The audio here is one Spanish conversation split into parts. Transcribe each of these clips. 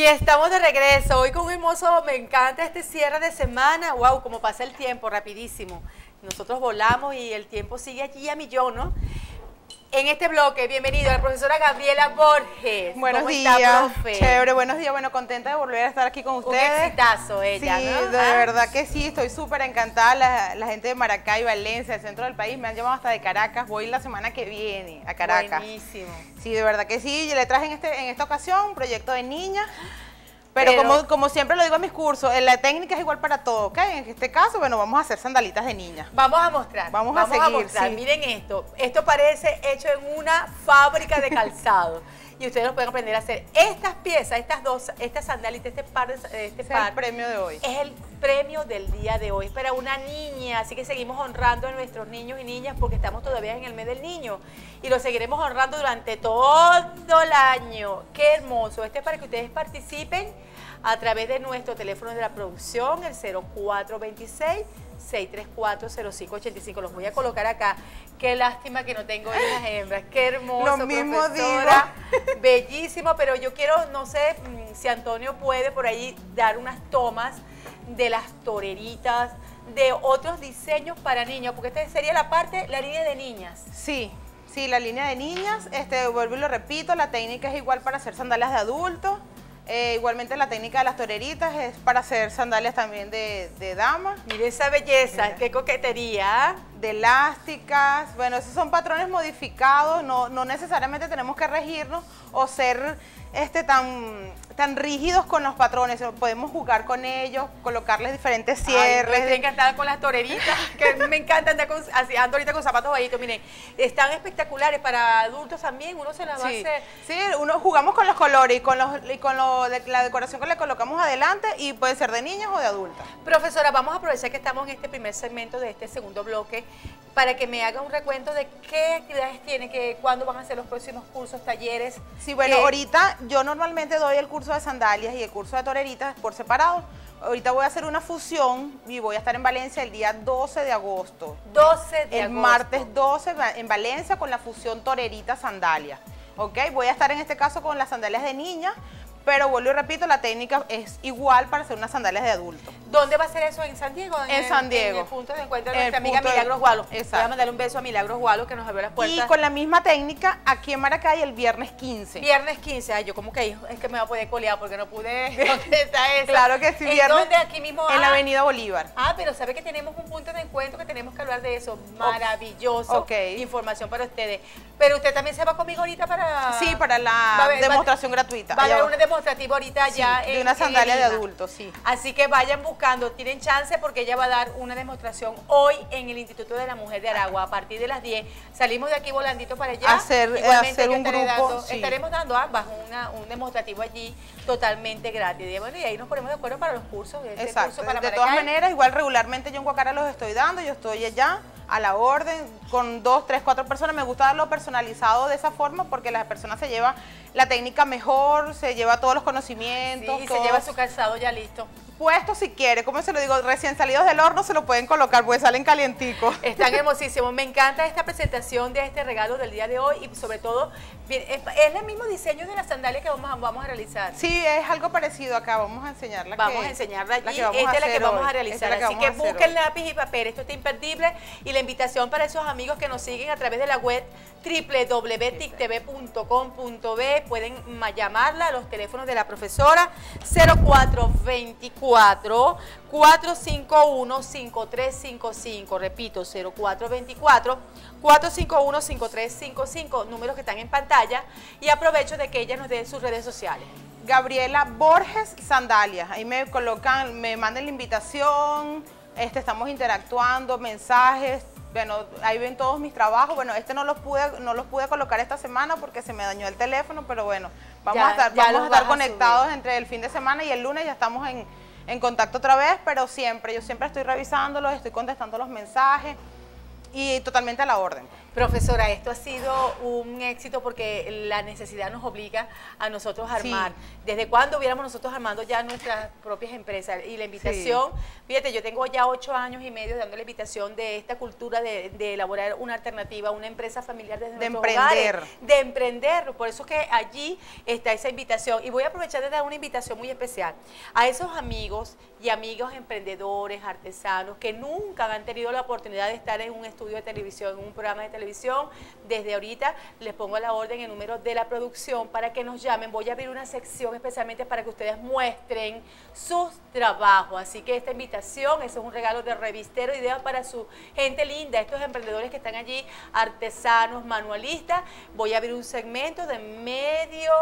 Y estamos de regreso, hoy con un hermoso, me encanta este cierre de semana, wow, como pasa el tiempo, rapidísimo. Nosotros volamos y el tiempo sigue allí a millón, ¿no? En este bloque, bienvenido a la profesora Gabriela Borges. Buenos ¿Cómo días. Está, profe? Chévere, buenos días. Bueno, contenta de volver a estar aquí con Un ustedes. exitazo ella, sí, ¿no? de Ah. verdad que sí, estoy súper encantada. La, la gente de Maracay, Valencia, el centro del país, me han llamado hasta de Caracas. Voy la semana que viene a Caracas. Buenísimo. Sí, de verdad que sí. Yo le traje en, este, en esta ocasión un proyecto de niña. Pero, Pero- como, como siempre lo digo en mis cursos, eh, la técnica es igual para todo, ¿ok? En este caso, bueno, vamos a hacer sandalitas de niña. Vamos a mostrar. Vamos a seguir, mostrar. sí. Miren esto. Esto parece hecho en una fábrica de calzado. y ustedes lo pueden aprender a hacer. Estas piezas, estas dos, estas sandalitas, este par de este es par, el premio de hoy. es el premio del día de hoy para una niña. Así que seguimos honrando a nuestros niños y niñas porque estamos todavía en el mes del niño. Y lo seguiremos honrando durante todo el año. Qué hermoso. Este es para que ustedes participen a través de nuestro teléfono de la producción, el 0426. 634-0585. Los voy a colocar acá. Qué lástima que no tengo hijas hembras. Qué hermoso, Lo mismo profesora. Bellísimo, pero yo quiero, no sé mm, si Antonio puede por ahí dar unas tomas de las toreritas, de otros diseños para niños, porque esta sería la parte, la línea de niñas. Sí, sí, la línea de niñas, este, vuelvo y lo repito, la técnica es igual para hacer sandalias de adultos. Eh, igualmente la técnica de las toreritas es para hacer sandalias también de, de damas, Mire esa belleza, Mira. qué coquetería. De elásticas. Bueno, esos son patrones modificados, no, no necesariamente tenemos que regirnos o ser este, tan, tan rígidos con los patrones. Podemos jugar con ellos, colocarles diferentes Ay, cierres. estoy encantada con las toreritas, que me encanta andar con, ando ahorita con zapatos bajitos. Miren, están espectaculares para adultos también, uno se las va a Sí, hacer. sí, uno jugamos con los colores y con, los, y con lo la decoración que le colocamos adelante y puede ser de niños o de adultas. Profesora, vamos a aprovechar que estamos en este primer segmento de este segundo bloque para que me haga un recuento de qué actividades tiene, que cuándo van a ser los próximos cursos, talleres. Sí, bueno, que- ahorita yo normalmente doy el curso de sandalias y el curso de toreritas por separado. Ahorita voy a hacer una fusión y voy a estar en Valencia el día 12 de agosto. 12 de El agosto. martes 12 va- en Valencia con la fusión torerita sandalia. ¿Ok? Voy a estar en este caso con las sandalias de niña, pero vuelvo y repito, la técnica es igual para hacer unas sandalias de adulto. ¿Dónde va a ser eso? ¿En San Diego? En el- San Diego. En el punto de encuentro de En nuestra el amiga de- Milagros Gualo. Voy a Exacto. mandarle un beso a Milagros Gualo que nos abrió las puertas. Y con la misma técnica aquí en Maracay el viernes 15. Viernes 15, ay, yo como que es que me va a poder colear porque no pude. ¿Dónde está eso? Claro que sí, ¿En viernes. dónde? Aquí mismo. En la Ah, Avenida Bolívar. Ah, pero sabe que tenemos un punto de encuentro que tenemos que hablar de eso. Maravilloso. Ok. Información para ustedes. Pero usted también se va conmigo ahorita para. Sí, para la Va demostración gratuita. Va a haber una demostrativa ahorita Sí, ya. de en- una sandalia de Lima. adultos, sí. Así que vayan buscando, tienen chance porque ella va a dar una demostración hoy en el Instituto de la Mujer de Aragua a partir de las 10. Salimos de aquí volandito para allá. Hacer- Igualmente hacer un estaré grupo, dando- sí. Estaremos dando ambas una, un demostrativo allí totalmente gratis. Y bueno, y ahí nos ponemos de acuerdo para los cursos. Este Exacto. curso para de todas maneras, igual regularmente yo en Guacara los estoy dando, yo estoy allá a la orden con dos, tres, cuatro personas. Me gusta darlo personalizado de esa forma porque la persona se lleva la técnica mejor, se lleva todos los conocimientos. y se lleva su calzado ya listo. Puesto si quiere. Como se lo digo, recién salidos del horno se lo pueden colocar porque salen calienticos. Están hermosísimos. Me encanta esta presentación de este regalo del día de hoy y sobre todo es, el mismo diseño de las sandalias que vamos a, vamos a realizar. Sí, es algo parecido acá. Vamos a enseñarla. Vamos que- a enseñarla allí. Esta es la que vamos a realizar. Así que busquen lápiz y papel. Esto está imperdible. Y la invitación para esos amigos que nos siguen a través de la web www.tictv.com.b pueden ma- llamarla a los teléfonos de la profesora 0424 451 5355 repito 0424 451 5355 números que están en pantalla y aprovecho de que ella nos dé sus redes sociales Gabriela Borges Sandalias. Ahí me colocan, me mandan la invitación, este, estamos interactuando, mensajes. Bueno, ahí ven todos mis trabajos. Bueno, este no los pude, no los pude colocar esta semana porque se me dañó el teléfono, pero bueno, vamos Ya- a estar, vamos a estar a conectados entre el fin de semana y el lunes ya estamos en, en contacto otra vez, pero siempre, yo siempre estoy revisándolos, estoy contestando los mensajes y totalmente a la orden. Profesora, esto ha sido un éxito porque la necesidad nos obliga a nosotros a armar. ¿Desde cuándo hubiéramos nosotros armando ya nuestras propias empresas? Y la invitación, fíjate, yo tengo ya ocho años y medio dando la invitación de esta cultura de, elaborar una alternativa, una empresa familiar desde de emprender. de emprender. Por eso que allí está esa invitación. Y voy a aprovechar de dar una invitación muy especial a esos amigos y amigos emprendedores, artesanos, que nunca han tenido la oportunidad de estar en un estudio de televisión, en un programa de televisión televisión. Desde ahorita les pongo la orden, el número de la producción para que nos llamen. Voy a abrir una sección especialmente para que ustedes muestren sus trabajos. Así que esta invitación, eso es un regalo de revistero, idea para su gente linda, estos emprendedores que están allí, artesanos, manualistas. Voy a abrir un segmento de medio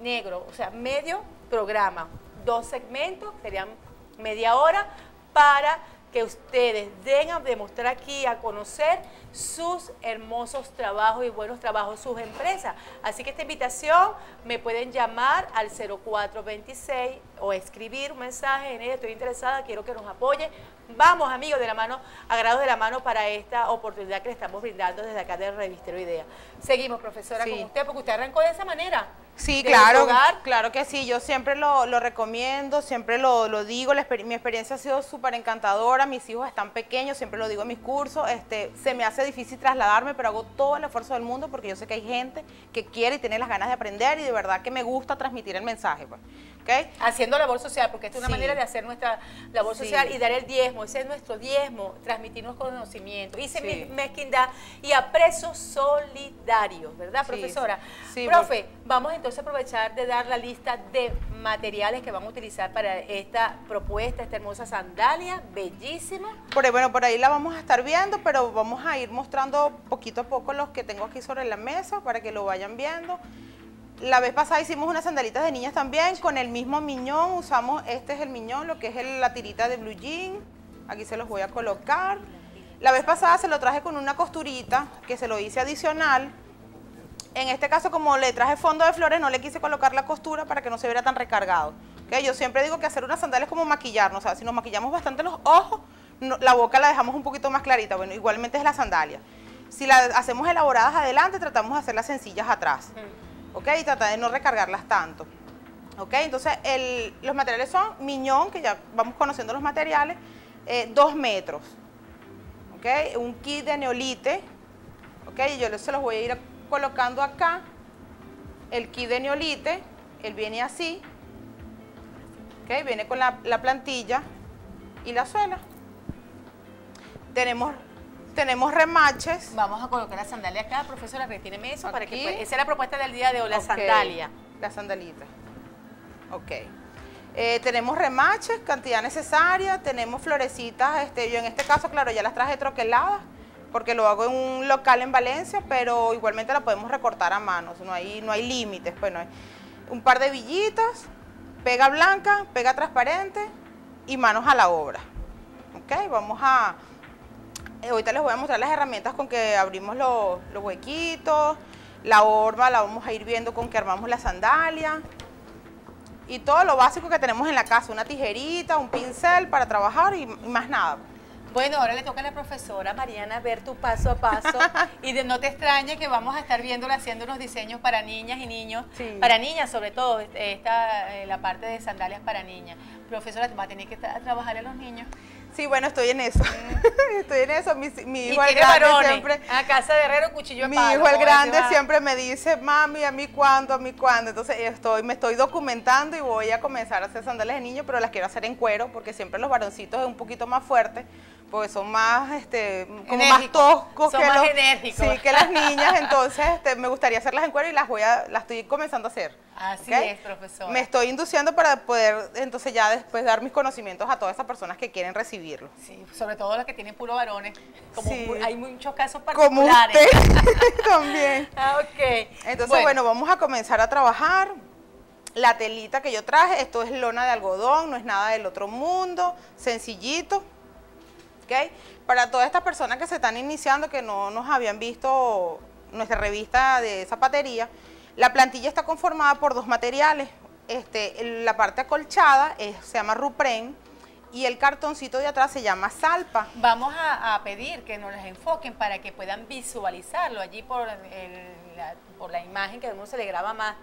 negro, o sea, medio programa. Dos segmentos, serían media hora para que ustedes den a demostrar aquí, a conocer sus hermosos trabajos y buenos trabajos, sus empresas. Así que esta invitación me pueden llamar al 0426 o escribir un mensaje en ella, estoy interesada, quiero que nos apoye. Vamos amigos de la mano, agrados de la mano para esta oportunidad que le estamos brindando desde acá de Revistero Idea. Seguimos profesora con usted porque usted arrancó de esa manera. Sí, claro, claro que sí, yo siempre lo, recomiendo, siempre lo, digo, mi experiencia ha sido súper encantadora, mis hijos están pequeños, siempre lo digo en mis cursos, este, se me hace difícil trasladarme, pero hago todo el esfuerzo del mundo porque yo sé que hay gente que quiere y tiene las ganas de aprender y de verdad que me gusta transmitir el mensaje. Pues. Haciendo labor social, porque esta es una manera de hacer nuestra labor social y dar el diezmo, ese es nuestro diezmo, transmitirnos conocimiento, y sí. mezquindad y aprecio solidario, ¿verdad, profesora? Profe, vamos entonces a aprovechar de dar la lista de materiales que vamos a utilizar para esta propuesta, esta hermosa sandalia, bellísima. Por ahí, bueno, por ahí la vamos a estar viendo, pero vamos a ir mostrando poquito a poco los que tengo aquí sobre la mesa para que lo vayan viendo. La vez pasada hicimos unas sandalitas de niñas también con el mismo miñón. Usamos, este es el miñón, lo que es la tirita de blue jean. Aquí se los voy a colocar. La vez pasada se lo traje con una costurita que se lo hice adicional. En este caso, como le traje fondo de flores, no le quise colocar la costura para que no se viera tan recargado. Yo siempre digo que hacer una sandalia es como maquillarnos. O sea, si nos maquillamos bastante los ojos, la boca la dejamos un poquito más clarita. Bueno, igualmente es la sandalia. Si la hacemos elaboradas adelante, tratamos de hacerlas sencillas atrás. ¿ok? Y trata de no recargarlas tanto. ¿ok? Entonces, los materiales son miñón, que ya vamos conociendo los materiales, eh, dos metros, ¿ok? Un kit de neolite, ¿ok? Y yo se los voy a ir colocando acá. El kit de neolite, él viene así, ¿ok? Viene con la, la plantilla y la suela. Tenemos tenemos remaches. Vamos a colocar la sandalia acá, profesora, retíreme eso para que pues, esa es la propuesta del día de hoy, la sandalia. La sandalita. Ok. Eh, tenemos remaches, cantidad necesaria, tenemos florecitas, este, yo en este caso, claro, ya las traje troqueladas, porque lo hago en un local en Valencia, pero igualmente la podemos recortar a manos, no hay, no hay límites, pues no hay. Un par de villitas, pega blanca, pega transparente y manos a la obra. Ok, vamos a, eh, ahorita les voy a mostrar las herramientas con que abrimos los, huequitos, la horma la vamos a ir viendo con que armamos la sandalia y todo lo básico que tenemos en la casa, una tijerita, un pincel para trabajar y, más nada. Bueno, ahora le toca a la profesora Mariana ver tu paso a paso y de, no te extrañe que vamos a estar viéndola haciendo unos diseños para niñas y niños, para niñas sobre todo, esta, eh, la parte de sandalias para niñas. Profesora, va a tener que trabajar a los niños. Sí, bueno, estoy en eso. estoy en eso. Mi, hijo el grande siempre. A casa de herrero, cuchillo Mi hijo el grande siempre me dice, mami, ¿a mí cuándo? ¿A mí cuándo? Entonces estoy, me estoy documentando y voy a comenzar a hacer sandalias de niño, pero las quiero hacer en cuero porque siempre los varoncitos es un poquito más fuerte porque son más, este, como más toscos que, más enérgicos. Sí, que las niñas, entonces este, me gustaría hacerlas en cuero y las voy a, las estoy comenzando a hacer. Así es, profesor. Me estoy induciendo para poder entonces ya después dar mis conocimientos a todas esas personas que quieren recibirlo. Sí, sobre todo las que tienen puro varones. Como hay muchos casos particulares. Como usted también. Ah, ok. Entonces, bueno, vamos a comenzar a trabajar. La telita que yo traje, esto es lona de algodón, no es nada del otro mundo, sencillito. Para todas estas personas que se están iniciando, que no nos habían visto nuestra revista de zapatería, la plantilla está conformada por dos materiales. Este, la parte acolchada se llama Rupren y el cartoncito de atrás se llama salpa. Vamos a, pedir que nos las enfoquen para que puedan visualizarlo allí por, la, por la imagen que a uno se le graba más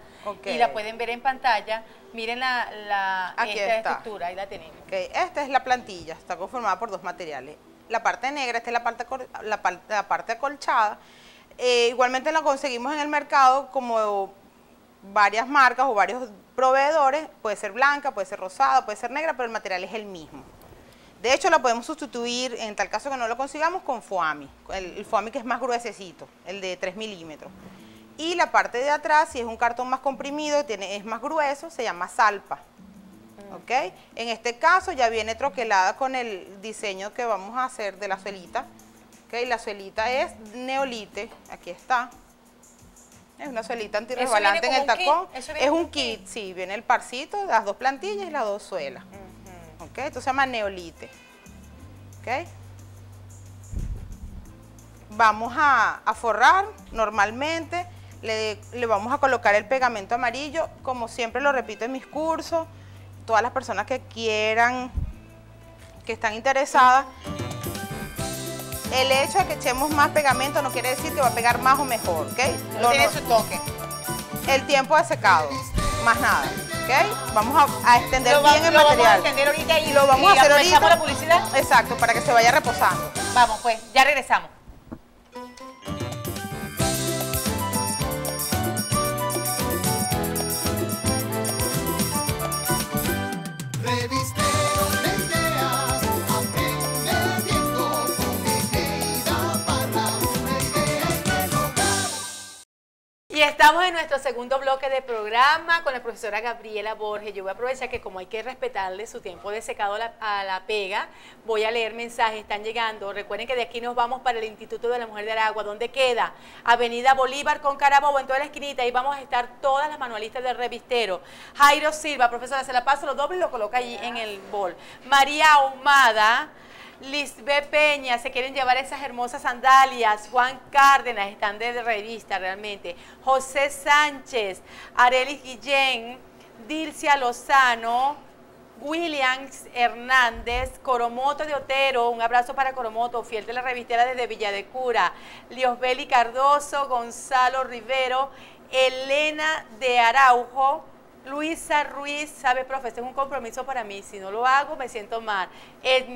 y la pueden ver en pantalla. Miren la, la esta estructura, ahí la tenemos. Esta es la plantilla, está conformada por dos materiales. La parte negra, esta es la parte, la parte acolchada. Eh, igualmente la conseguimos en el mercado como varias marcas o varios proveedores, puede ser blanca, puede ser rosada, puede ser negra, pero el material es el mismo. De hecho, la podemos sustituir, en tal caso que no lo consigamos, con foami, el, foami que es más gruesecito, el de 3 milímetros. Y la parte de atrás, si es un cartón más comprimido, tiene, es más grueso, se llama salpa. Mm. ¿Ok? En este caso ya viene troquelada con el diseño que vamos a hacer de la suelita. ¿Ok? La suelita es neolite, aquí está. Es una suelita antirresbalante en el tacón. Es un kit, sí, viene el parcito, las dos plantillas y las dos suelas. ¿Ok? Esto se llama neolite. ¿Ok? Vamos a, forrar normalmente. Le, le, vamos a colocar el pegamento amarillo, como siempre lo repito en mis cursos. Todas las personas que quieran, que están interesadas, el hecho de que echemos más pegamento no quiere decir que va a pegar más o mejor, ¿ok? No tiene su toque. El tiempo de secado, más nada, ¿ok? Vamos a, extender bien el material. Lo vamos a extender ahorita y lo vamos a hacer ahorita. la publicidad? Exacto, para que se vaya reposando. Vamos pues, ya regresamos. Estamos en nuestro segundo bloque de programa con la profesora Gabriela Borges. Yo voy a aprovechar que como hay que respetarle su tiempo de secado a la, pega, voy a leer mensajes, están llegando. Recuerden que de aquí nos vamos para el Instituto de la Mujer de Aragua, donde queda Avenida Bolívar con Carabobo en toda la esquinita. y vamos a estar todas las manualistas del revistero. Jairo Silva, profesora, se la paso los dobles y lo coloca allí en el bol. María Ahumada. Lisbe Peña, se quieren llevar esas hermosas sandalias. Juan Cárdenas, están de revista realmente. José Sánchez, Arelis Guillén, Dircia Lozano, Williams Hernández, Coromoto de Otero, un abrazo para Coromoto, fiel de la revistera desde Villa de Cura, Liosbeli Cardoso, Gonzalo Rivero, Elena de Araujo, Luisa Ruiz, sabe, profe, este es un compromiso para mí. Si no lo hago, me siento mal.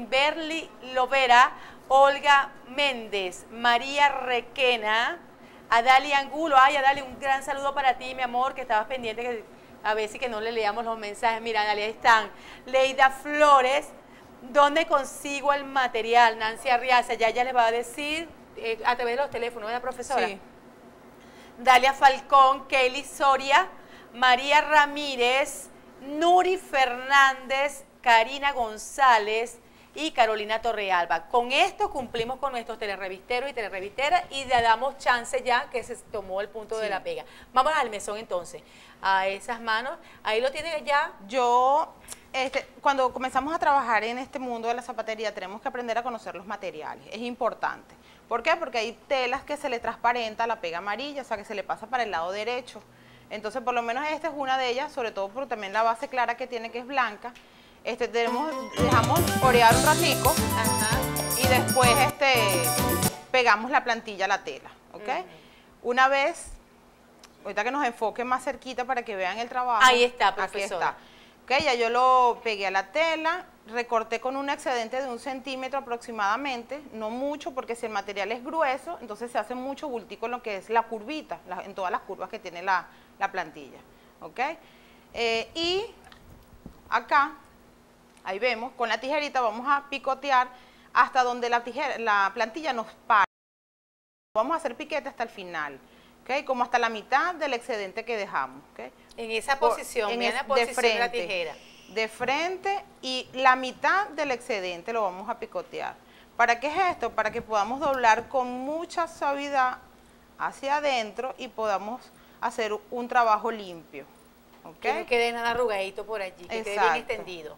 Berli Lovera, Olga Méndez, María Requena, Adali Angulo. Ay, Adali, un gran saludo para ti, mi amor, que estabas pendiente que a ver si que no le leamos los mensajes. Mira, Adali, ahí están. Leida Flores, ¿dónde consigo el material? Nancy Arriaza, ya ella les va a decir eh, a través de los teléfonos, ¿verdad, profesora? Sí. Dalia Falcón, Kelly Soria. María Ramírez, Nuri Fernández, Karina González y Carolina Torrealba. Con esto cumplimos con nuestros telerevisteros y telerevisteras y le damos chance ya que se tomó el punto de la pega. Vamos al mesón entonces, a esas manos. Ahí lo tienen ya. Yo, este, cuando comenzamos a trabajar en este mundo de la zapatería, tenemos que aprender a conocer los materiales. Es importante. ¿Por qué? Porque hay telas que se le transparenta la pega amarilla, o sea, que se le pasa para el lado derecho. Entonces, por lo menos esta es una de ellas, sobre todo porque también la base clara que tiene que es blanca. Este, tenemos, dejamos orear un ratico y después este, pegamos la plantilla a la tela, ¿ok? Una vez, ahorita que nos enfoque más cerquita para que vean el trabajo. Ahí está, profesora. Aquí está. Ok, ya yo lo pegué a la tela, recorté con un excedente de un centímetro aproximadamente, no mucho porque si el material es grueso, entonces se hace mucho bultico en lo que es la curvita, en todas las curvas que tiene la, la plantilla. ¿Ok? Eh, y acá, ahí vemos, con la tijerita vamos a picotear hasta donde la, tijera, la plantilla nos para. Vamos a hacer piquete hasta el final. ¿ok? Como hasta la mitad del excedente que dejamos. ¿ok? En esa posición, en, la posición de, frente, la tijera. De frente y la mitad del excedente lo vamos a picotear. ¿Para qué es esto? Para que podamos doblar con mucha suavidad hacia adentro y podamos hacer un trabajo limpio. Que no quede nada arrugadito por allí, que quede bien extendido.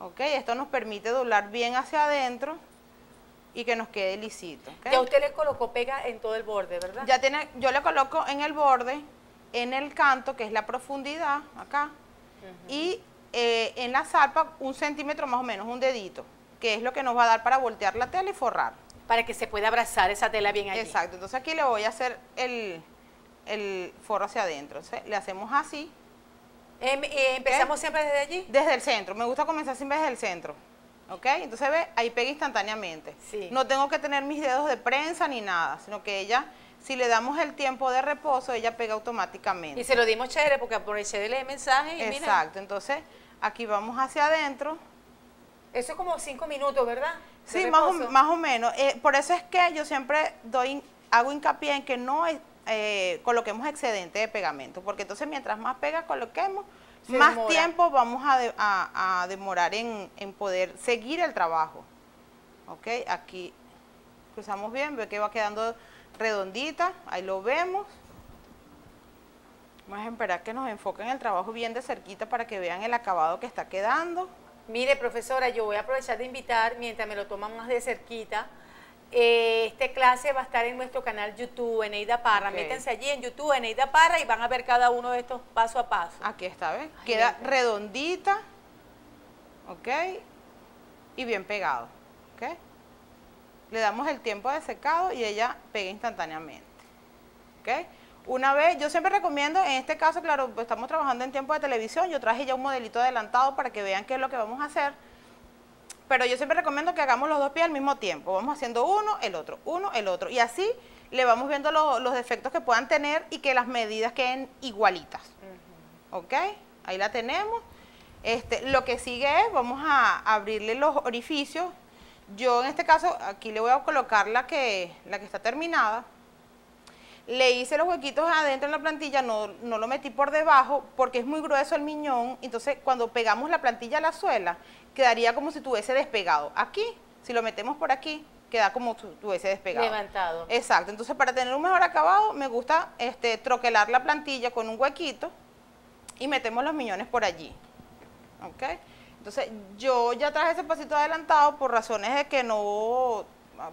Ok, esto nos permite doblar bien hacia adentro y que nos quede lisito. Ya usted le colocó pega en todo el borde, ¿verdad? Ya tiene, yo le coloco en el borde, en el canto, que es la profundidad, acá, y eh, en la zarpa un centímetro más o menos, un dedito, que es lo que nos va a dar para voltear la tela y forrar. Para que se pueda abrazar esa tela bien allí. Exacto, entonces aquí le voy a hacer el, el forro hacia adentro. Entonces, le hacemos así, Em- eh, ¿Empezamos siempre desde allí? desde el centro. Me gusta comenzar siempre desde el centro. ¿Ok? Entonces ve, ahí pega instantáneamente. Sí. No tengo que tener mis dedos de prensa ni nada, sino que ella, si le damos el tiempo de reposo, ella pega automáticamente. Y se lo dimos chévere porque aproveché leer mensaje y mira, Exacto, entonces aquí vamos hacia adentro. eso es como cinco minutos, ¿verdad? De Sí, más o, más o menos. Eh, por eso es que yo siempre doy, hago hincapié en que no eh, coloquemos excedente de pegamento, porque entonces mientras más pega coloquemos, Se más demora. tiempo vamos a, de- a- a demorar en, en poder seguir el trabajo. Ok, aquí cruzamos bien, ve que va quedando redondita, ahí lo vemos. Vamos a esperar que nos enfoquen el trabajo bien de cerquita para que vean el acabado que está quedando. Mire, profesora, yo voy a aprovechar de invitar, mientras me lo toman más de cerquita, eh, esta clase va a estar en nuestro canal YouTube, Eneida Parra. Ok. Métanse allí en YouTube, Eneida Parra, y van a ver cada uno de estos paso a paso. Aquí está, ¿ves? Ay, Queda redondita, ¿ok? Y bien pegado, ¿ok? Le damos el tiempo de secado y ella pega instantáneamente, ¿ok? Una vez, yo siempre recomiendo, en este caso, claro, pues estamos trabajando en tiempo de televisión, yo traje ya un modelito adelantado para que vean qué es lo que vamos a hacer, pero yo siempre recomiendo que hagamos los dos pies al mismo tiempo, vamos haciendo uno, el otro, uno, el otro, y así le vamos viendo lo- los defectos que puedan tener y que las medidas queden igualitas. ¿ok? Ahí la tenemos. Este, lo que sigue es, vamos a abrirle los orificios. Yo en este caso, aquí le voy a colocar la que, la que está terminada. Le hice los huequitos adentro en la plantilla, no, no lo metí por debajo porque es muy grueso el miñón. Entonces, cuando pegamos la plantilla a la suela, quedaría como si tuviese despegado. Aquí, si lo metemos por aquí, queda como si tuviese despegado. Levantado. Exacto, entonces para tener un mejor acabado me gusta este, troquelar la plantilla con un huequito y metemos los miñones por allí. ¿Ok? Entonces yo ya traje ese pasito adelantado por razones de que no,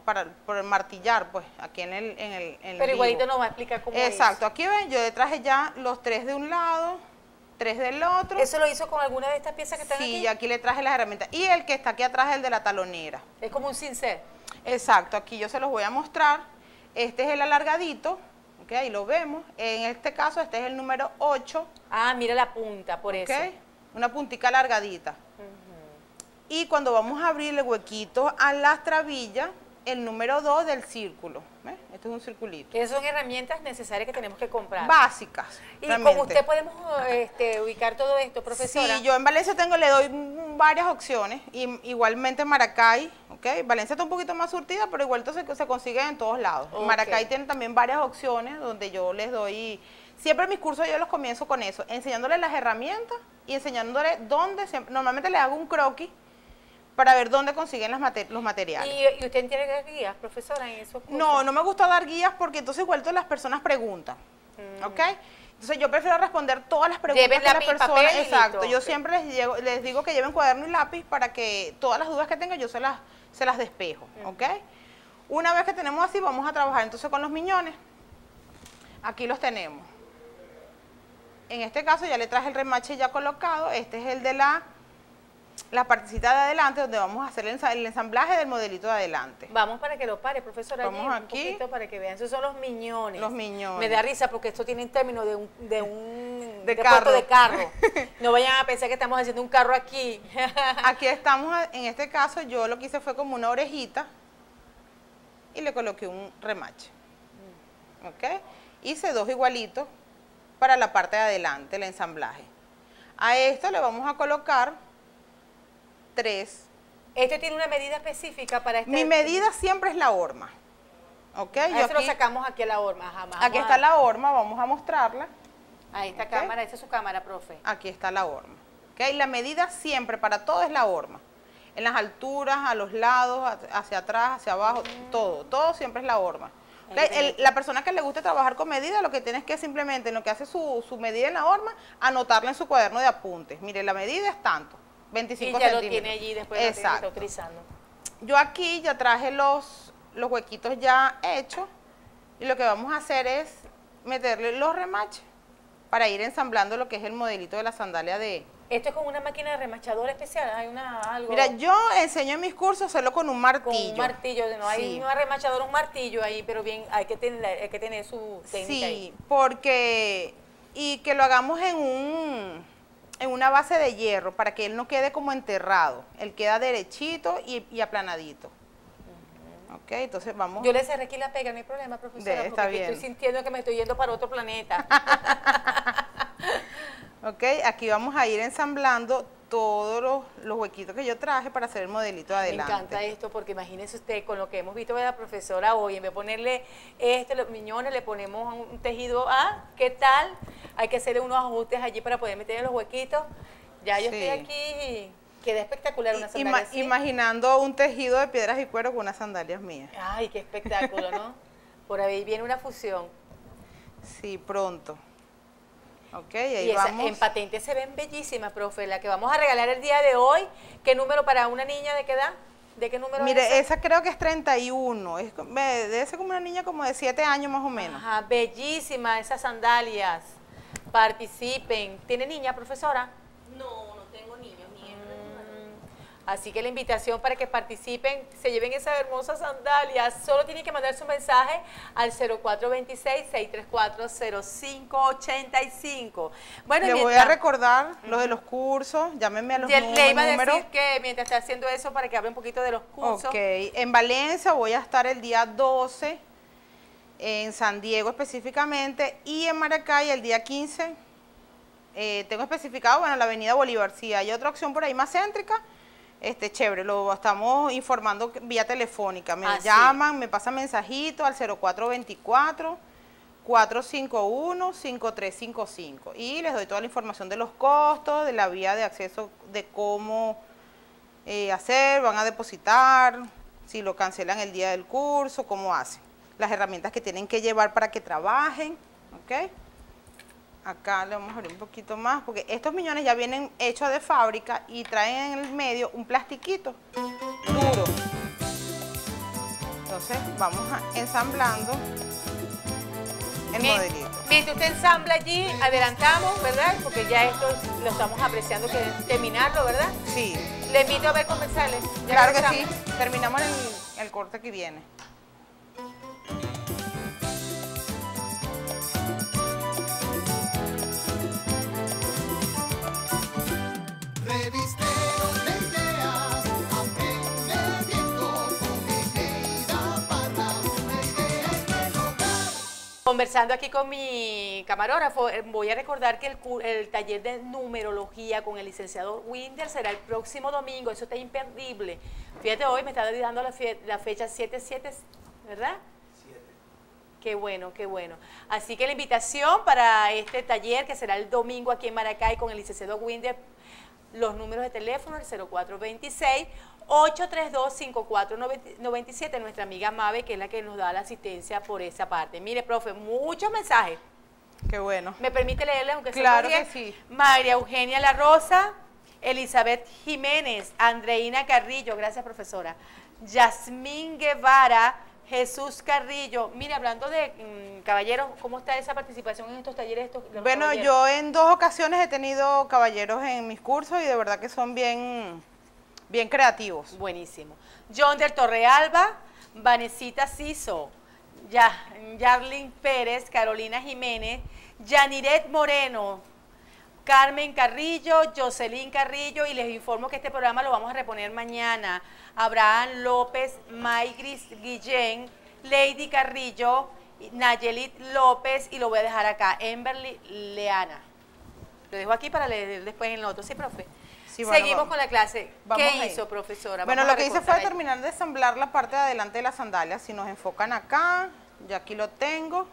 para por martillar pues aquí en el... En el en el Pero igualito vivo. nos va a explicar cómo Exacto, aquí ven, yo le traje ya los tres de un lado, tres del otro. es. ¿Eso lo hizo con alguna de estas piezas que están sí, aquí? y aquí le traje las herramientas. Y el que está aquí atrás es el de la talonera. Es como un cincel. Exacto, aquí yo se los voy a mostrar. Este es el alargadito, ok, ahí lo vemos. En este caso, este es el número 8, Ah, mira la punta, por ok, eso. una puntica alargadita. Y cuando vamos a abrir el huequito a las trabillas, el número 2 del círculo. ¿ves? Este es un circulito. Esas son herramientas necesarias que tenemos que comprar. Básicas. y realmente. con usted podemos este, ubicar todo esto, profesora. Sí, yo en Valencia tengo, le doy varias opciones, y, igualmente en Maracay, ¿ok? Valencia está un poquito más surtida, pero igual se, se consigue en todos lados. Maracay tiene también varias opciones donde yo les doy, siempre mis cursos yo los comienzo con eso, enseñándoles las herramientas y enseñándoles dónde, siempre- normalmente les hago un croquis para ver dónde consiguen las los materiales. ¿Y, y usted tiene guías, profesora, en esos cursos? No, no me gusta dar guías porque entonces igual todas las personas preguntan, ¿ok? Entonces yo prefiero responder todas las preguntas Mm. Lleven que las personas, exacto. Yo siempre les, llego- les digo que lleven cuaderno y lápiz para que todas las dudas que tengan yo se las, se las despejo, ¿ok? Una vez que tenemos así, vamos a trabajar entonces con los miñones. Aquí los tenemos. En este caso ya le traje el remache ya colocado. Este es el de la, la partecita de adelante donde vamos a hacer el, ensa- el ensamblaje del modelito de adelante. Vamos para que lo pare, profesora. Vamos allí, un aquí. poquito para que vean. Esos son los miñones. Los miñones. Me da risa porque esto tiene término de un, de un De carro. de carro. No vayan a pensar que estamos haciendo un carro aquí. Aquí estamos, en este caso yo lo que hice fue como una orejita y le coloqué un remache. ¿Ok? Hice dos igualitos para la parte de adelante, el ensamblaje. A esto le vamos a colocar tres. Esto tiene una medida específica para este. Mi medida siempre es la horma. ¿Ok? A Yo eso lo aquí, sacamos aquí a la horma. Jamás. aquí está la horma, vamos a mostrarla. Ahí está cámara, esa es su cámara, profe. Aquí está la horma. ¿ok? La medida siempre para todo es la horma. En las alturas, a los lados, hacia atrás, hacia abajo, todo. Todo siempre es la horma. la persona que le guste trabajar con medida, lo que tiene es que simplemente en lo que hace su, su medida en la horma, anotarla en su cuaderno de apuntes. Mire, la medida es tanto, 25 Y ya lo tiene allí después de Exacto. utilizando. Yo aquí ya traje los, los huequitos ya hechos y lo que vamos a hacer es meterle los remaches para ir ensamblando lo que es el modelito de la sandalia de, Esto es con una máquina de remachador especial, hay una algo. Mira, yo enseño en mis cursos hacerlo con un martillo. Con un martillo, no hay Sí. un remachador, un martillo ahí, pero bien, hay que tener, hay que tener su técnica ahí. Sí, porque y que lo hagamos en un en una base de hierro para que él no quede como enterrado, él queda derechito y, y aplanadito. Ok, entonces vamos. Yo le cerré aquí la pega, no hay problema, profesora, De- está porque bien. estoy sintiendo que me estoy yendo para otro planeta. Ok, aquí vamos a ir ensamblando todos los, los huequitos que yo traje para hacer el modelito de Me adelante. encanta esto porque imagínese usted con lo que hemos visto de la profesora hoy, en vez de ponerle este, los miñones, le ponemos un tejido A, ¿qué tal? Hay que hacerle unos ajustes allí para poder meter los huequitos. Ya yo Sí. estoy aquí, queda espectacular una Ima- sandalia así. imaginando un tejido de piedras y cuero con unas sandalias mías. Ay, qué espectáculo, ¿no? Por ahí viene una fusión. Sí, pronto. Ok, ahí Y esa, vamos. en patente se ven bellísimas, profe, la que vamos a regalar el día de hoy. ¿Qué número para una niña de qué edad? ¿De qué número es Mire, esa? esa creo que es 31. Es, debe ser como una niña como de 7 años más o menos. Ajá, bellísima esas sandalias. Participen. ¿Tiene niña, profesora? No, no tengo niños ni hembras. Así que la invitación para que participen, se lleven esas hermosas sandalias. Solo tienen que mandar su mensaje al 0426-634-0585. Bueno, Le voy a recordar lo de los cursos. Llámenme a los Ya nú- le iba a números. decir que mientras está haciendo eso, para que hable un poquito de los cursos. Ok, en Valencia voy a estar el día 12, en San Diego específicamente, y en Maracay el día 15. eh, tengo especificado, bueno, la avenida Bolívar. Si hay otra opción por ahí más céntrica, este, chévere, lo estamos informando vía telefónica. Me Ah, sí. llaman, me pasan mensajito al 0424 451-5355 y les doy toda la información de los costos, de la vía de acceso, de cómo eh, hacer, van a depositar, si lo cancelan el día del curso, cómo hacen, las herramientas que tienen que llevar para que trabajen, ¿ok? Acá le vamos a abrir un poquito más, porque estos millones ya vienen hechos de fábrica y traen en el medio un plastiquito duro. Entonces vamos a ensamblando el Mien- modelito. Mientras usted ensambla allí, adelantamos, ¿verdad? Porque ya esto lo estamos apreciando, que terminarlo, ¿verdad? Sí, Le invito a ver comerciales. Ya claro que sí. Terminamos el, el corte que viene. Conversando aquí con mi camarógrafo, eh, voy a recordar que el, taller de numerología con el licenciado Winder será el próximo domingo, eso está imperdible. Fíjate, hoy me está dando la, fie- la fecha 77, ¿verdad? Qué bueno, qué bueno. Así que la invitación para este taller que será el domingo aquí en Maracay con el licenciado Winder, los números de teléfono, el 0426 832-5497, nuestra amiga Mabe, que es la que nos da la asistencia por esa parte. Mire, profe, muchos mensajes. Qué bueno. ¿Me permite leerles aunque sea Claro que sí. María Eugenia La Rosa, Elizabeth Jiménez, Andreina Carrillo, gracias profesora. Yasmín Guevara, Jesús Carrillo. Mire, hablando de mm, caballeros, ¿cómo está esa participación en estos talleres? Estos, Bueno, caballeros? yo en dos ocasiones he tenido caballeros en mis cursos y de verdad que son bien, bien creativos. Buenísimo. John del Torrealba, Vanesita Ciso, ya, Yarlin Pérez, Carolina Jiménez, Yaniret Moreno, Carmen Carrillo, Jocelyn Carrillo y les informo que este programa lo vamos a reponer mañana. Abraham López, Maigris Guillén, Lady Carrillo, Nayelit López y lo voy a dejar acá, Emberly Leana. Lo dejo aquí para leer después en el otro, ¿sí, profe? Sí, bueno, Seguimos vamos. con la clase. Vamos ¿Qué hizo, profesora? Bueno, lo que hice fue ahí. terminar de ensamblar la parte de adelante de las sandalias. Si nos enfocan acá, ya aquí lo tengo.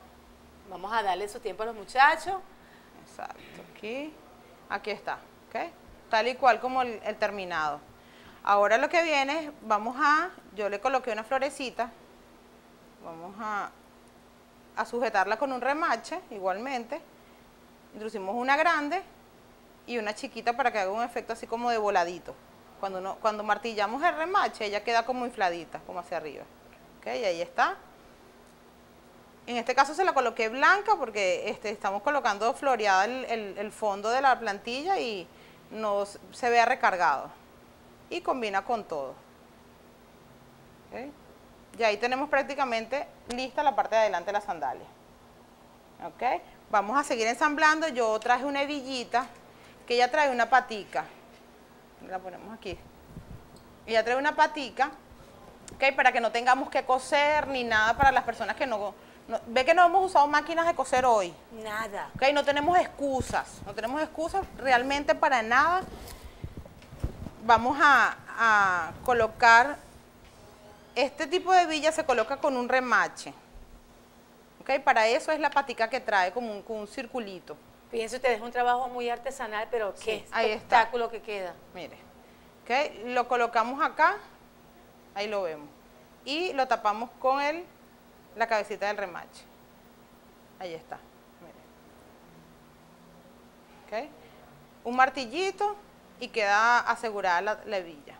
Vamos a darle su tiempo a los muchachos. Exacto, aquí, aquí está, ¿ok? Tal y cual como el, el terminado. Ahora lo que viene, es, vamos a, yo le coloqué una florecita, vamos a, a sujetarla con un remache, igualmente. Introducimos una grande y una chiquita para que haga un efecto así como de voladito. Cuando, uno, cuando martillamos el remache, ella queda como infladita, como hacia arriba. ¿Ok? Y ahí está. En este caso se la coloqué blanca porque este, estamos colocando floreada el, el- fondo de la plantilla y no se vea recargado. Y combina con todo. ¿Ok? Y ahí tenemos prácticamente lista la parte de adelante de la sandalia. ¿Ok? Vamos a seguir ensamblando. Yo traje una hebillita que ya trae una patica. La ponemos aquí. Y ya trae una patica, ¿ok? Para que no tengamos que coser ni nada para las personas que no, no- Ve que no hemos usado máquinas de coser hoy. Nada. ¿ok? No tenemos excusas, no tenemos excusas realmente para nada. Vamos a, a colocar, este tipo de villa se coloca con un remache. ¿ok? Para eso es la patica que trae como un, con un circulito. Fíjense ustedes, es un trabajo muy artesanal, pero qué Sí, ahí está. espectáculo que queda. Mire, ¿ok? Lo colocamos acá, ahí lo vemos. Y lo tapamos con el, la cabecita del remache. Ahí está, mire. Un martillito y queda asegurada la, la hebilla.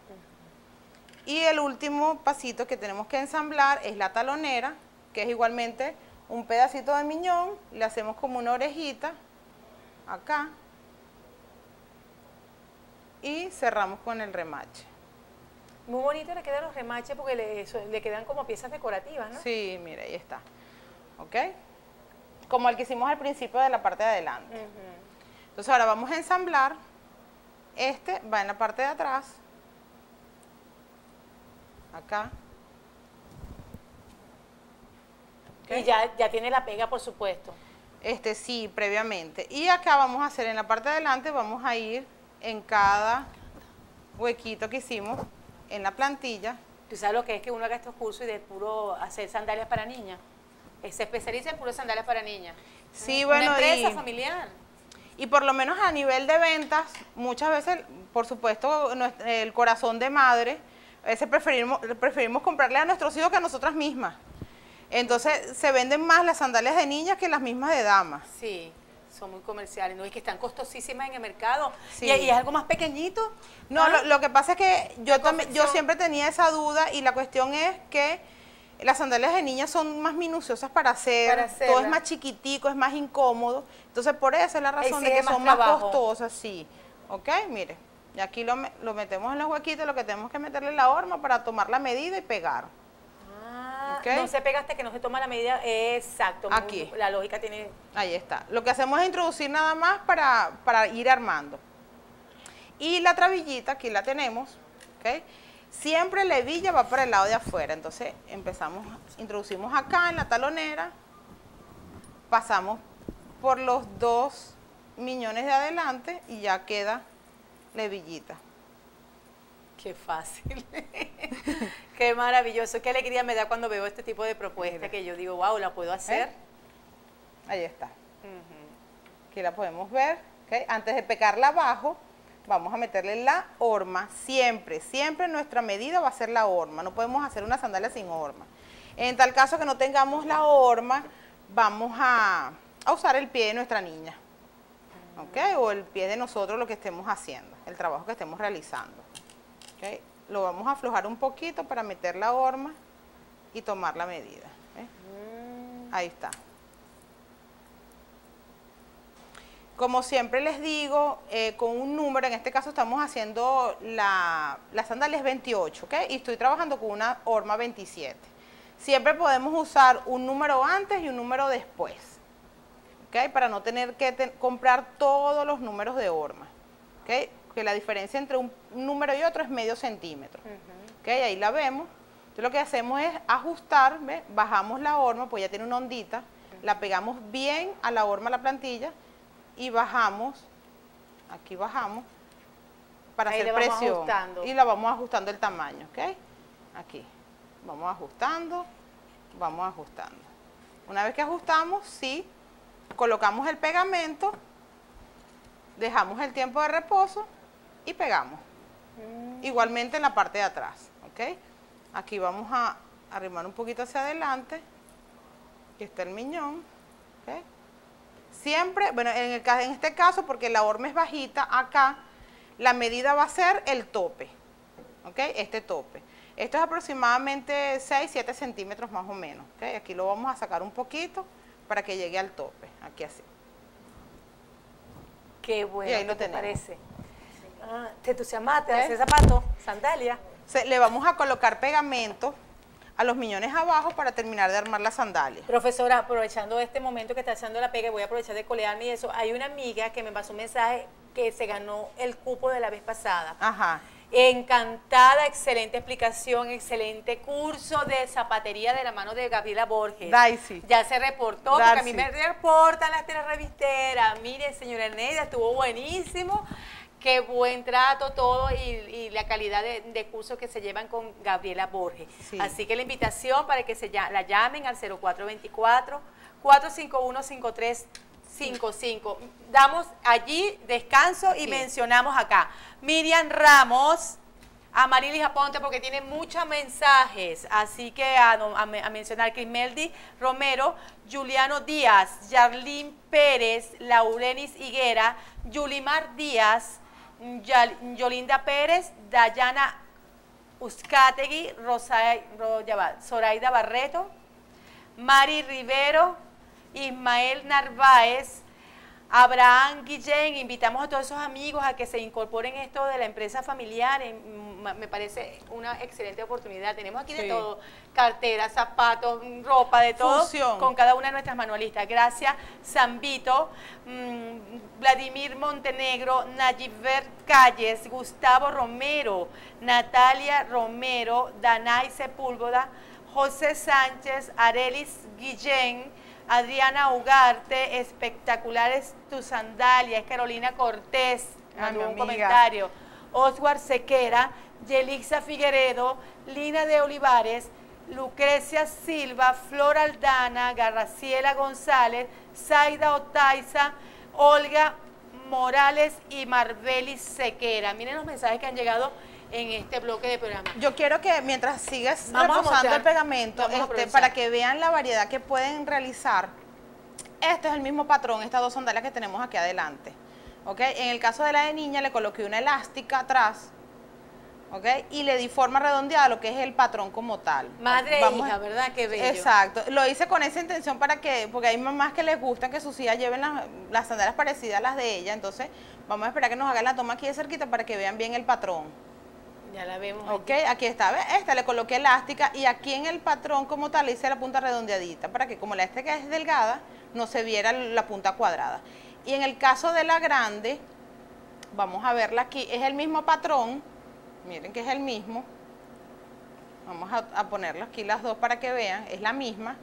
Y el último pasito que tenemos que ensamblar es la talonera, que es igualmente un pedacito de miñón, le hacemos como una orejita acá y cerramos con el remache. Muy bonito le quedan los remaches porque le, quedan como piezas decorativas, ¿no? Sí, mire, ahí está. ¿Ok? Como el que hicimos al principio de la parte de adelante. Entonces ahora vamos a ensamblar. Este va en la parte de atrás. Acá. Y ya, ya tiene la pega, por supuesto. Este sí, previamente. Y acá vamos a hacer en la parte de adelante, vamos a ir en cada huequito que hicimos en la plantilla. Tú sabes lo que es que uno haga estos cursos y de puro hacer sandalias para niñas. Eh, Se especializa en puro sandalias para niñas. Sí, Una bueno, empresa y- familiar. Y por lo menos a nivel de ventas, muchas veces, por supuesto, el corazón de madre, a veces preferimos, preferimos comprarle a nuestros hijos que a nosotras mismas. Entonces se venden más las sandalias de niñas que las mismas de damas. Sí, son muy comerciales, ¿no? Y que están costosísimas en el mercado. Sí. Y, y es algo más pequeñito. No, ¿ah? lo, lo que pasa es que yo también, yo siempre tenía esa duda y la cuestión es que las sandalias de niñas son más minuciosas para hacer, Para todo es más chiquitico, es más incómodo. Entonces por eso es la razón de que más son más costosas, sí. ¿Ok? Mire, y aquí lo, lo metemos en los huequitos, lo que tenemos que meterle la horma para tomar la medida y pegar. No se pega hasta que no se toma la medida. Exacto. muy- Aquí. la lógica tiene. Ahí está. Lo que hacemos es introducir nada más para, para ir armando. Y la trabillita, aquí la tenemos, ¿ok? Siempre la hebilla va para el lado de afuera. Entonces empezamos, introducimos acá en la talonera, pasamos por los dos miñones de adelante y ya queda la hebillita. Qué fácil. Qué maravilloso. Qué alegría me da cuando veo este tipo de propuesta Mira. que yo digo, wow, la puedo hacer. ¿Eh? Ahí está. Aquí la podemos ver. ¿ok? Antes de pegarla abajo, vamos a meterle la horma. Siempre, siempre nuestra medida va a ser la horma. No podemos hacer una sandalia sin horma. En tal caso que no tengamos la horma, vamos a, a usar el pie de nuestra niña. ¿ok? O el pie de nosotros lo que estemos haciendo, el trabajo que estemos realizando. Lo vamos a aflojar un poquito para meter la horma y tomar la medida. ¿eh? Ahí está. Como siempre les digo, eh, con un número, en este caso estamos haciendo la, la sandalia es 28, ¿ok? Y estoy trabajando con una horma 27. Siempre podemos usar un número antes y un número después, ¿ok? Para no tener que te- comprar todos los números de horma, ¿ok? Que la diferencia entre un número y otro es medio centímetro, ¿ok? Ahí la vemos. Entonces lo que hacemos es ajustar, ¿ve? bajamos la horma, pues ya tiene una ondita, la pegamos bien a la horma, a la plantilla, y bajamos, aquí bajamos, para Ahí hacer presión. ajustando. Y la vamos ajustando el tamaño, ¿ok? Aquí. Vamos ajustando, vamos ajustando. Una vez que ajustamos, sí, colocamos el pegamento, dejamos el tiempo de reposo y pegamos. Igualmente en la parte de atrás, ¿ok? Aquí vamos a arrimar un poquito hacia adelante. Aquí está el miñón, ¿ok? Siempre, bueno, en, el en este caso, porque la horma es bajita, acá la medida va a ser el tope, ¿ok? Este tope. Esto es aproximadamente 6, 7 centímetros más o menos, ¿ok? Aquí lo vamos a sacar un poquito para que llegue al tope, aquí así. Qué bueno. Y ahí lo ¿qué te tenemos. parece? Ah, te entusiasmaste, ¿Eh? hacer zapatos, sandalia. Se- le vamos a colocar pegamento a los miñones abajo para terminar de armar la sandalia. Profesora, aprovechando este momento que está haciendo la pega, voy a aprovechar de colearme y eso. Hay una amiga que me pasó un mensaje que se ganó el cupo de la vez pasada. Ajá. Encantada, excelente explicación, excelente curso de zapatería de la mano de Gabriela Borges. Daisy. Ya se reportó, porque a mí me reportan las telerevisteras. Mire, señora Eneida, estuvo buenísimo. Qué buen trato todo y, y la calidad de, de curso que se llevan con Gabriela Borges. Sí. Así que la invitación para que se la llamen al 0424 451 5355. Damos allí descanso y Sí. mencionamos acá. Miriam Ramos, a Marilis Aponte porque tiene muchos mensajes, así que a, a me- a mencionar Crismeldi Romero, Juliano Díaz, Yarlín Pérez, Laurenis Higuera, Yulimar Díaz, Yolinda Pérez, Dayana Uzcategui, Zoraida Barreto, Mari Rivero, Ismael Narváez, Abraham Guillén, invitamos a todos esos amigos a que se incorporen esto de la empresa familiar, en- me parece una excelente oportunidad. Tenemos aquí de Sí. todo, carteras, zapatos, ropa, de todo, con cada una de nuestras manualistas. Gracias, Zambito, mm, Vladimir Montenegro, Nayiver Calles, Gustavo Romero, Natalia Romero, Danay Sepúlveda, José Sánchez, Arelis Guillén, Adriana Ugarte, espectaculares tus sandalias, Carolina Cortés, mandó un amiga. comentario, Oswald Sequera, Yelixa Figueredo, Lina de Olivares, Lucrecia Silva, Flor Aldana, Garraciela González, Zaida Otaiza, Olga Morales y Marbelis Sequera. Miren los mensajes que han llegado en este bloque de programa. Yo quiero que mientras reposando mostrar. el pegamento, este, para que vean la variedad que pueden realizar, este es el mismo patrón, estas dos sandalias que tenemos aquí adelante. En el caso de la de niña le coloqué una elástica atrás, ¿ok? Y le di forma redondeada lo que es el patrón como tal. Madre Vamos a- hija, ¿verdad? Qué bello. Exacto, lo hice con esa intención para que, porque hay mamás que les gustan que sus hijas lleven las, las sandalias parecidas a las de ella, entonces vamos a esperar que nos hagan la toma aquí de cerquita para que vean bien el patrón. Ya la vemos. Ok, allí. aquí está, ¿ves? Esta le coloqué elástica y aquí en el patrón como tal le hice la punta redondeadita para que como la este que es delgada no se viera la punta cuadrada. Y en el caso de la grande, vamos a verla aquí, es el mismo patrón, miren que es el mismo. Vamos a, a ponerlo aquí las dos para que vean, es la misma.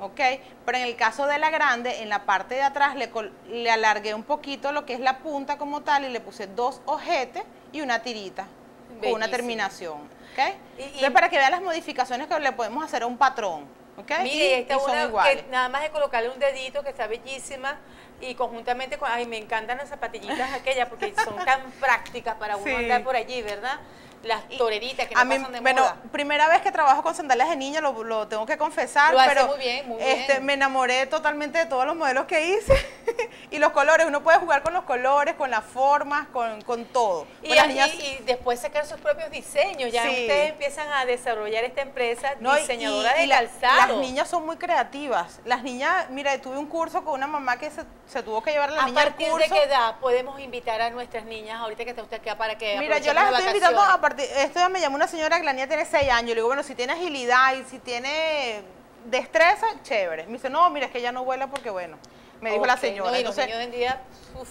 ¿ok? Pero en el caso de la grande, en la parte de atrás le, alargué un poquito lo que es la punta como tal y le puse dos ojetes y una tirita con una Bellísimo. terminación, ¿ok? Y- y- Entonces, para que vean las modificaciones que le podemos hacer a un patrón, ¿ok? Mire, Y- esta y son una iguales. que nada más de colocarle un dedito que está bellísima y conjuntamente con, ay, me encantan las zapatillitas aquellas porque son tan prácticas para uno Sí. andar por allí, ¿verdad? Las toreritas que no a mí, pasan de bueno, moda. primera vez que trabajo con sandalias de niña, lo, lo tengo que confesar, Lo hace pero muy bien, muy este, bien. me enamoré totalmente de todos los modelos que hice y los colores. Uno puede jugar con los colores, con las formas, con, con todo. Y, niñas- después sacar sus propios diseños. Ya Sí. ustedes empiezan a desarrollar esta empresa No, diseñadora y- de y la- calzado. Las niñas son muy creativas. Las niñas, mira, tuve un curso con una mamá que se, se tuvo que llevar a la ¿A niña al partir curso. de qué edad podemos invitar a nuestras niñas ahorita que está usted acá para que Mira, yo las estoy invitando a partir. Esto me llamó una señora que la niña tiene 6 años. Le digo, bueno, si tiene agilidad y si tiene destreza, chévere. Me dice, no, mira, es que ella no vuela porque, bueno, me dijo la señora. no, y los Entonces, niños hoy en día, uf,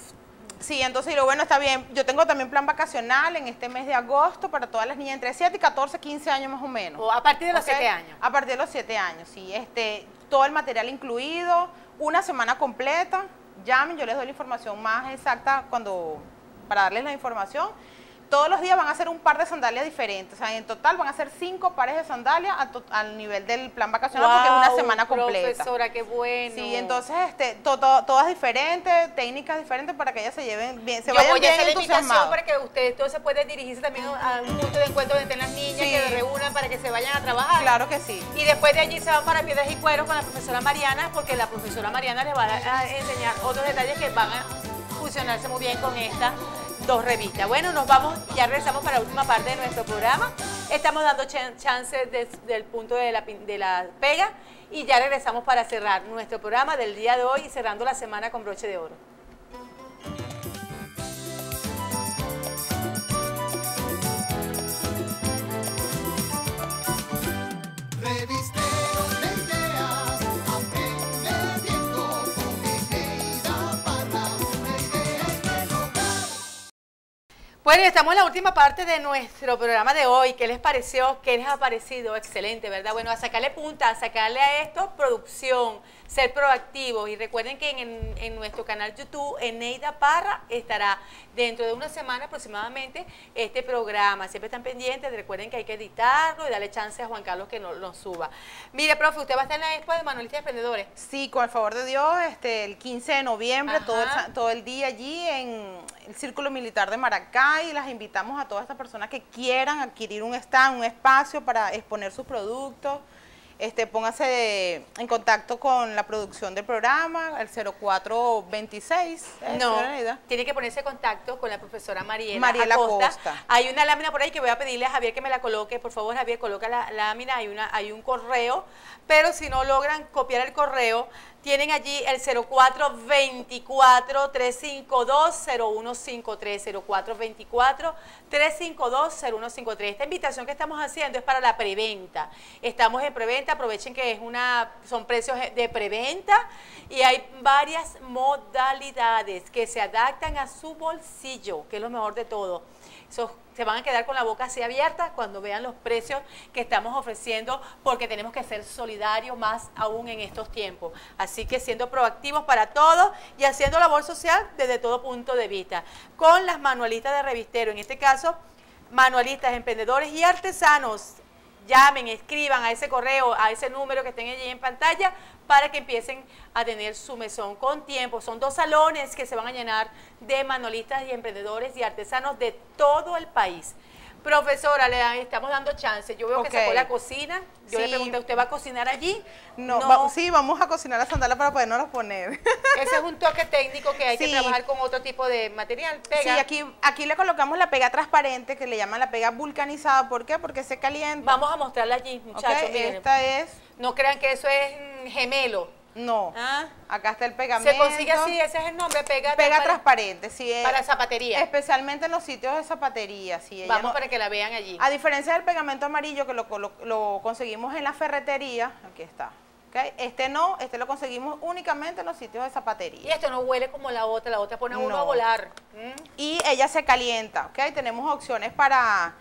sí, entonces digo, bueno, está bien. Yo tengo también plan vacacional en este mes de agosto para todas las niñas entre 7 y 14, 15 años más o menos. o a partir de los ¿ok? 7 años. A partir de los 7 años, sí. Este, todo el material incluido, una semana completa. Llamen, yo les doy la información más exacta cuando para darles la información. Todos los días van a hacer un par de sandalias diferentes. O sea, en total van a ser cinco pares de sandalias a al nivel del plan vacacional porque es una semana completa. Profesora, qué bueno. Sí, entonces este, to- to- todas diferentes, técnicas diferentes para que ellas se lleven bien, se Yo vayan voy a bien hacer la invitación entusiasmadas. para que usted entonces pueda dirigirse también a un punto de encuentro donde estén las niñas Sí. que se reúnan para que se vayan a trabajar. Claro que sí. Y después de allí se van para Piedras y Cueros con la profesora Mariana, porque la profesora Mariana les va a a enseñar otros detalles que van a fusionarse muy bien con estas dos revistas. Bueno, nos vamos, ya regresamos para la última parte de nuestro programa. Estamos dando chan- chances desde el punto de la, de la pega y ya regresamos para cerrar nuestro programa del día de hoy y cerrando la semana con broche de oro. Bueno, estamos en la última parte de nuestro programa de hoy. ¿Qué les pareció? ¿Qué les ha parecido? Excelente, ¿verdad? Bueno, a sacarle punta, a sacarle a esto producción, ser proactivos. Y recuerden que en, en nuestro canal YouTube, Eneida Parra, estará dentro de una semana aproximadamente este programa. Siempre están pendientes, recuerden que hay que editarlo y darle chance a Juan Carlos que nos lo suba. Mire, profe, usted va a estar en la expo de manualistas emprendedores. Sí, con el favor de Dios, este, el 15 de noviembre, todo el, todo el día allí en el Círculo Militar de Maracay. Las invitamos a todas estas personas que quieran adquirir un stand, un espacio para exponer sus productos. Este, póngase en contacto con la producción del programa, el 0426. ¿eh, No, tiene que ponerse en contacto con la profesora Mariela, Mariela Acosta. Acosta. Hay una lámina por ahí que voy a pedirle a Javier que me la coloque. Por favor, Javier, coloca la lámina. Hay, una, hay un correo, pero si no logran copiar el correo, tienen allí el 0424-352-0153. 0424-352-0153. Esta invitación que estamos haciendo es para la preventa. Estamos en preventa, aprovechen que es una, son precios de preventa y hay varias modalidades que se adaptan a su bolsillo, que es lo mejor de todo. Esos se van a quedar con la boca así abierta cuando vean los precios que estamos ofreciendo, porque tenemos que ser solidarios más aún en estos tiempos. Así que siendo proactivos para todos y haciendo labor social desde todo punto de vista. Con las manualistas de revistero, en este caso, manualistas, emprendedores y artesanos llamen, escriban a ese correo, a ese número que estén allí en pantalla para que empiecen a tener su mesón con tiempo. Son dos salones que se van a llenar de manualistas y emprendedores y artesanos de todo el país. Profesora, le estamos dando chance. Yo veo que Ok. sacó la cocina. Yo le Sí. pregunté, ¿usted va a cocinar allí? No, va- sí, vamos a cocinar la sandalia para podernos poner. Ese es un toque técnico que hay que Sí. trabajar con otro tipo de material. Sí, Pega. aquí, aquí le colocamos la pega transparente, que le llaman la pega vulcanizada. ¿Por qué? Porque se calienta. Vamos a mostrarla allí, muchachos. Esta es, No crean que eso es mm, gemelo. No, ¿ah? acá está el pegamento. Se consigue así, ese es el nombre, pega, Pega para- transparente, sí. eh, Para zapatería. Especialmente en los sitios de zapatería, ella Vamos no- para que la vean allí. A diferencia del pegamento amarillo que lo, colo- lo conseguimos en la ferretería, aquí está. ¿ok? Este no, este lo conseguimos únicamente en los sitios de Y zapatería. esto no huele como la otra, la otra pone a uno No. a volar. ¿Mm? Y ella se calienta, ¿ok? Tenemos opciones para,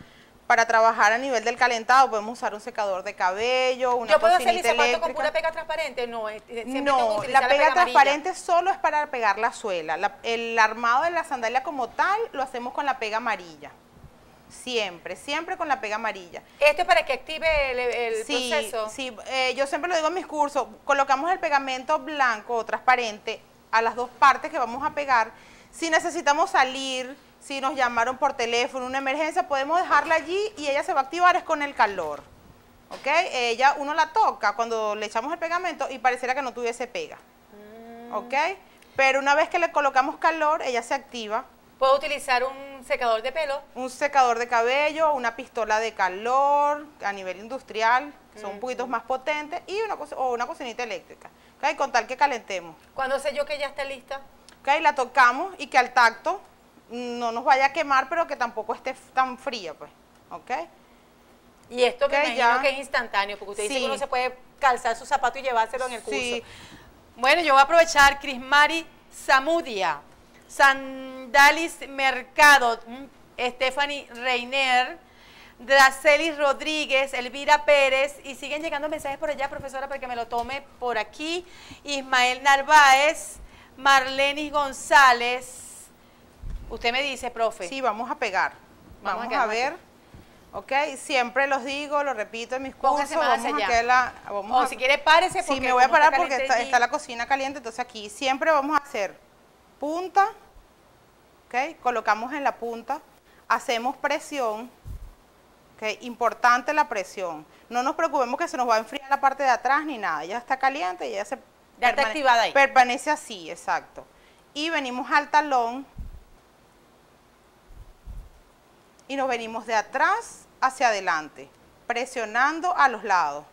para trabajar a nivel del calentado. Podemos usar un secador de cabello, una Yo puedo hacer mi zapato con pura pega transparente, no, eh, que No, la pega transparente solo es para pegar la suela. La- el armado de la sandalia como tal lo hacemos con la pega amarilla. Siempre, siempre con la pega amarilla. Esto es para que active el, el sí, proceso. sí, eh, yo siempre lo digo en mis cursos, colocamos el pegamento blanco o transparente a las dos partes que vamos a pegar. Si necesitamos salir, si nos llamaron por teléfono, una emergencia, podemos dejarla allí y ella se va a activar es con el calor. ¿Ok? Ella, uno la toca cuando le echamos el pegamento y pareciera que no tuviese pega. Mm. ¿Ok? Pero una vez que le colocamos calor, ella se activa. Puedo utilizar un secador de pelo. un secador de cabello, una pistola de calor a nivel industrial, que son un poquito más potentes, y una, o una cocinita eléctrica, ¿ok? con tal que calentemos. Cuando sé yo que ya está lista. ¿ok? La tocamos y que al tacto no nos vaya a quemar, pero que tampoco esté tan fría, pues. ¿ok? Y esto me Ok, imagino ya. que es instantáneo, porque usted dice que uno se puede calzar su zapato y llevárselo en el curso. Sí. Bueno, yo voy a aprovechar Crismari Zamudia, Sandalis Mercado, mm, Stephanie Reiner, Dracelis Rodríguez, Elvira Pérez, y siguen llegando mensajes por allá, profesora, para que me lo tome por aquí. Ismael Narváez, Marlenis González. Usted me dice, profe. Sí, vamos a pegar. Vamos a Vamos, a, quedarnos ver. ¿Ok? Siempre los digo, lo repito en mis cursos. Póngase más Vamos a la- vamos o a- si quiere, párese. Sí, porque me voy a está parar porque está, está la cocina caliente, entonces aquí siempre vamos a hacer punta, ¿ok? Colocamos en la punta, hacemos presión, ¿ok? Importante la presión. No nos preocupemos que se nos va a enfriar la parte de atrás ni nada, ya está caliente y ya se Ya está activada ahí. Permanece así, exacto. Y venimos al talón y nos venimos de atrás hacia adelante, presionando a los lados.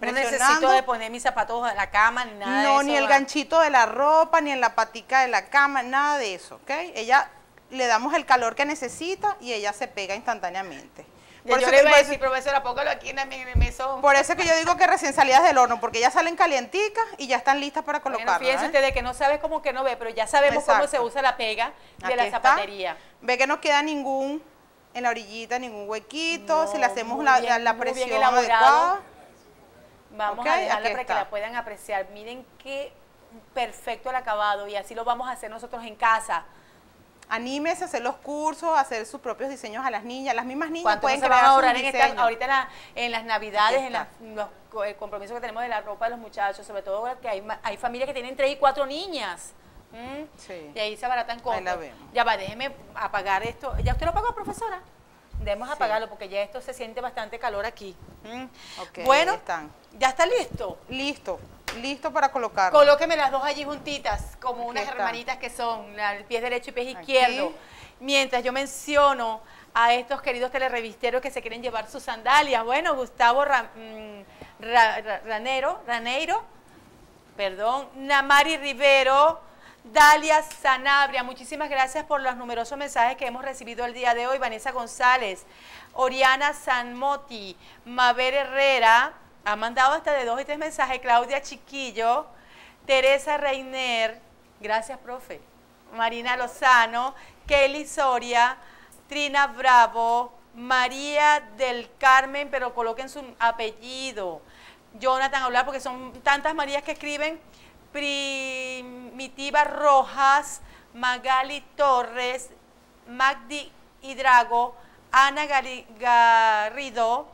No necesito de poner mis zapatos en la cama ni nada de No, eso. ni el ganchito de la ropa, ni en la patica de la cama, nada de eso, ¿ok? Ella le damos el calor que necesita y ella se pega instantáneamente. Por yo eso le iba a decir, profesora, póngalo aquí en mi mi mesón. Por eso es que yo digo que recién salidas del horno, porque ya salen calienticas y ya están listas para Bueno, colocarlas. fíjense ¿eh? ustedes que no sabes como que no ve, pero ya sabemos cómo se usa la pega de Aquí la está. zapatería. Ve que no queda ningún en la orillita, ningún huequito. si le hacemos la, bien, la- la muy bien presión adecuada. Vamos a dejarla para está. que la puedan apreciar. Miren qué perfecto el acabado y así lo vamos a hacer nosotros en casa. Anímese a hacer los cursos, a hacer sus propios diseños a las niñas. Las mismas niñas ¿Cuánto pueden se van crear a sus ahorrar en esta- ahorita en, la- en las navidades, en las- los el compromiso que tenemos de la ropa de los muchachos, sobre todo que hay, hay familias que tienen tres y cuatro niñas. Sí. Y ahí se abaratan vemos. Ya va, déjeme apagar esto. ¿Ya usted lo apagó, profesora? Debemos Sí. apagarlo porque ya esto se siente bastante calor aquí. ¿m? Ok, bueno, están. ya está listo. Listo, listo para colocarlo. Colóqueme las dos allí juntitas, como unas está. hermanitas que son, el pie derecho y pie Aquí. izquierdo. Mientras yo menciono a estos queridos telerevisteros que se quieren llevar sus sandalias. Bueno, Gustavo Ra- mm, Ra- Ra- Ranero, Raneiro, perdón, Namari Rivero, Dalia Sanabria, muchísimas gracias por los numerosos mensajes que hemos recibido el día de hoy. Vanessa González, Oriana Sanmoti, Maver Herrera, ha mandado hasta de dos y tres mensajes, Claudia Chiquillo, Teresa Reiner, gracias, profe, Marina Lozano, Kelly Soria, Trina Bravo, María del Carmen, pero coloquen su apellido. Jonathan hablar porque son tantas Marías que escriben. Primitiva Rojas, Magali Torres, Magdi Hidrago, Ana Garrido,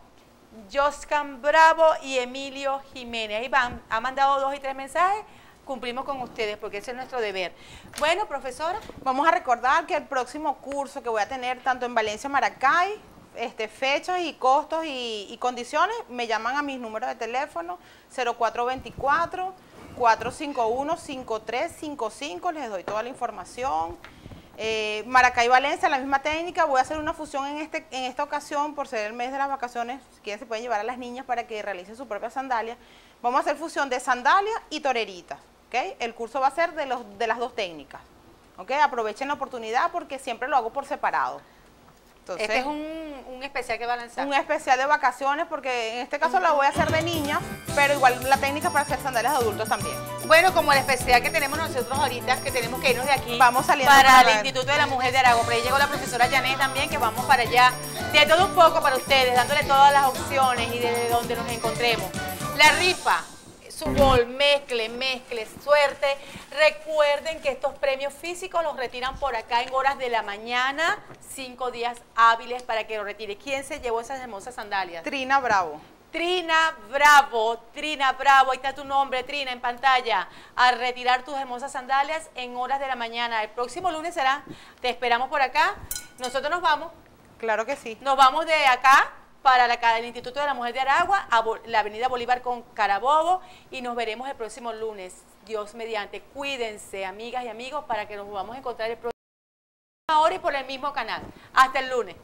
Joscan Bravo y Emilio Jiménez. Ahí van, ha mandado dos y tres mensajes. Cumplimos con ustedes porque ese es nuestro deber. Bueno, profesora, Vamos a recordar que el próximo curso que voy a tener tanto en Valencia, Maracay, este, fechas y costos y, y condiciones, me llaman a mis números de teléfono 0424 451 5355, les doy toda la información. Eh, Maracay Valencia, la misma técnica, voy a hacer una fusión en, este, en esta ocasión por ser el mes de las vacaciones, quieren se pueden llevar a las niñas para que realicen su propia sandalia. Vamos a hacer fusión de sandalia y toreritas, ¿ok? El curso va a ser de, los, de las dos técnicas, ¿ok? Aprovechen la oportunidad porque siempre lo hago por separado. Entonces, este es un, un especial que va a lanzar. un especial de vacaciones porque en este caso la voy a hacer de niñas, pero igual la técnica para hacer sandalias de adultos también. Bueno, como el especial que tenemos nosotros ahorita, que tenemos que irnos de aquí Vamos saliendo para el. Instituto de la Mujer de Aragón. Por ahí llegó la profesora Janet también, que vamos para allá. De todo un poco para ustedes, dándole todas las opciones y de donde nos encontremos. La rifa, su bol, mezcle, mezcle, suerte. Recuerden que estos premios físicos los retiran por acá en horas de la mañana, cinco días hábiles para que lo retire. ¿Quién se llevó esas hermosas sandalias? Trina Bravo. Trina Bravo, Trina Bravo, ahí está tu nombre, Trina, en pantalla, a retirar tus hermosas sandalias en horas de la mañana. El próximo lunes será, te esperamos por acá. Nosotros nos vamos, Claro que sí. nos vamos de acá para el Instituto de la Mujer de Aragua, a la Avenida Bolívar con Carabobo, y nos veremos el próximo lunes, Dios mediante. Cuídense, amigas y amigos, para que nos a encontrar el próximo hora y por el mismo canal. Hasta el lunes.